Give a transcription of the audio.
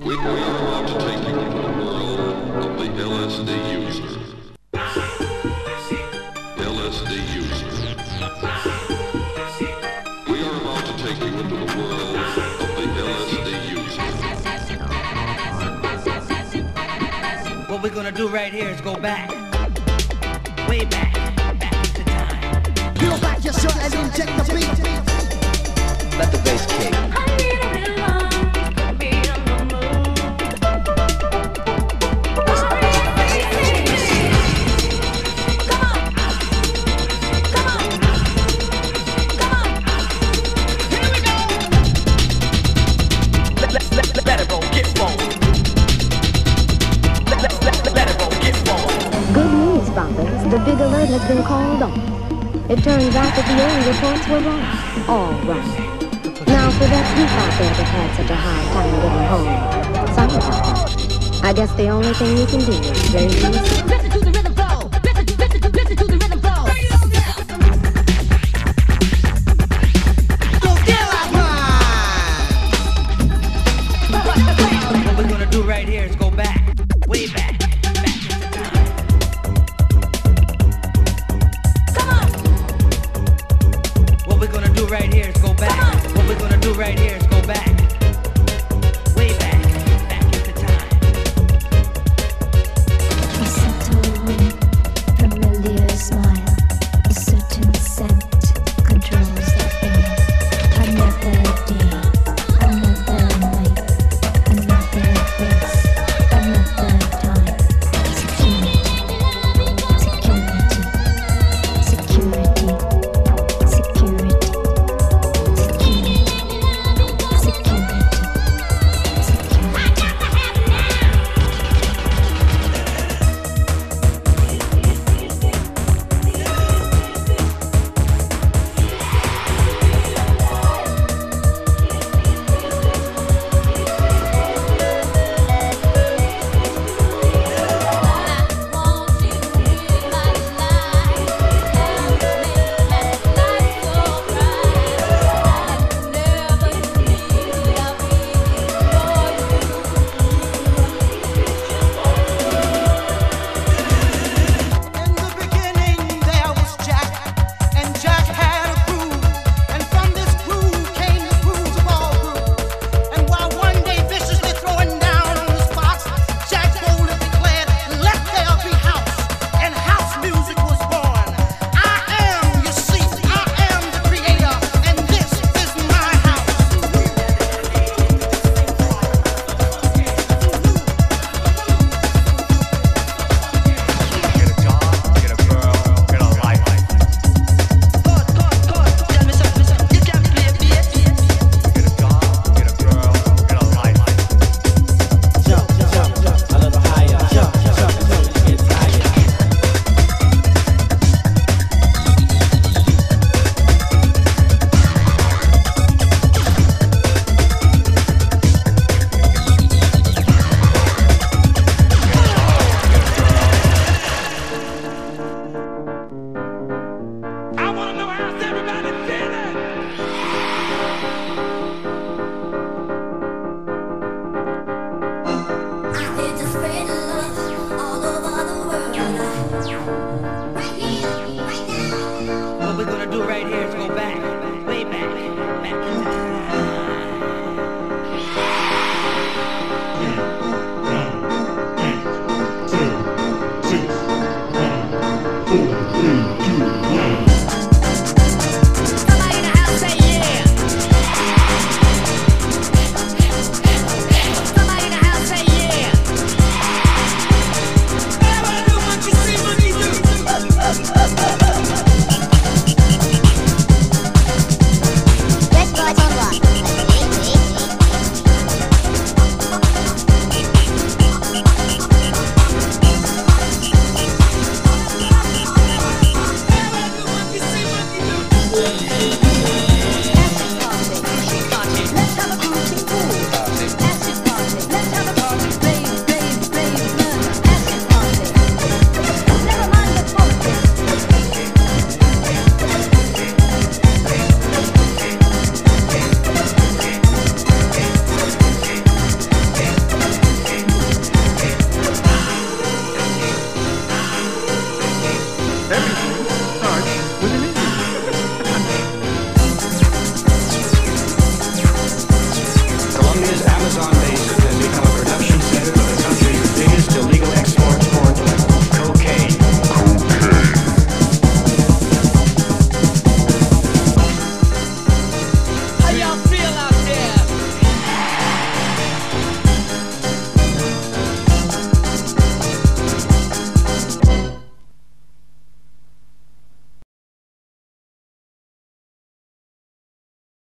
We, we are about to take you into the world of the LSD user. LSD user. We are about to take you into the world of the LSD user. What we're gonna do right here is go back. Way back. Back into time. Peel back your shirt and inject the beat. Let the bass kick. Been called off. It turns out that the early reports were wrong. All wrong. Now, for that group out there that had such a hard time getting home, sorry about that. I guess the only thing you can do is play music. Listen to the rhythm flow. right here is go back. What we're gonna do right here is go back. Way back. Back into time. A subtle, familiar smile. Four, three, two,